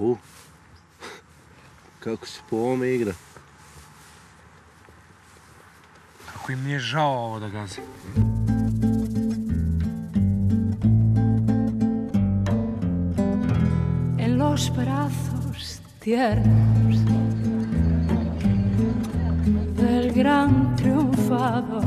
Au. Kako si po ovome igra? Kako im nije žao ovo da gazi. en los brazos tiernos del gran triunfador,